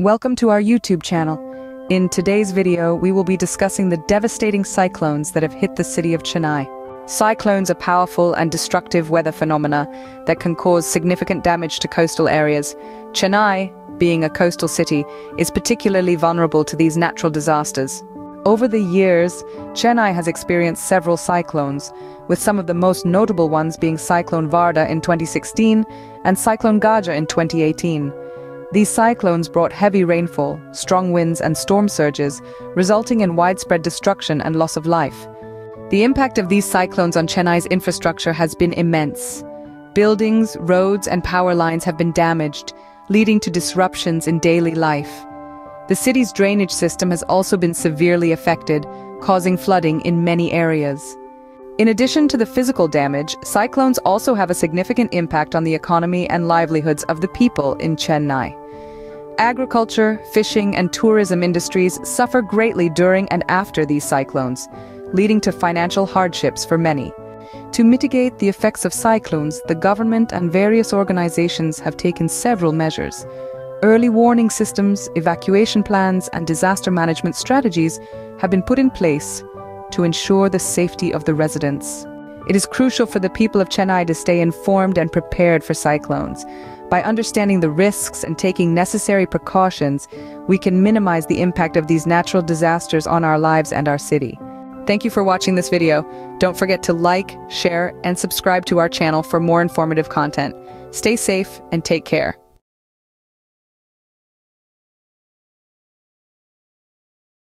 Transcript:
Welcome to our YouTube channel. In today's video, we will be discussing the devastating cyclones that have hit the city of Chennai. Cyclones are powerful and destructive weather phenomena that can cause significant damage to coastal areas. Chennai, being a coastal city, is particularly vulnerable to these natural disasters. Over the years, Chennai has experienced several cyclones, with some of the most notable ones being Cyclone Varda in 2016 and Cyclone Gaja in 2018. These cyclones brought heavy rainfall, strong winds and storm surges, resulting in widespread destruction and loss of life. The impact of these cyclones on Chennai's infrastructure has been immense. Buildings, roads and power lines have been damaged, leading to disruptions in daily life. The city's drainage system has also been severely affected, causing flooding in many areas. In addition to the physical damage, cyclones also have a significant impact on the economy and livelihoods of the people in Chennai. Agriculture, fishing and tourism industries suffer greatly during and after these cyclones, leading to financial hardships for many. To mitigate the effects of cyclones, the government and various organizations have taken several measures. Early warning systems, evacuation plans and disaster management strategies have been put in place to ensure the safety of the residents. It is crucial for the people of Chennai to stay informed and prepared for cyclones. By understanding the risks and taking necessary precautions, we can minimize the impact of these natural disasters on our lives and our city. Thank you for watching this video. Don't forget to like, share, and subscribe to our channel for more informative content. Stay safe and take care.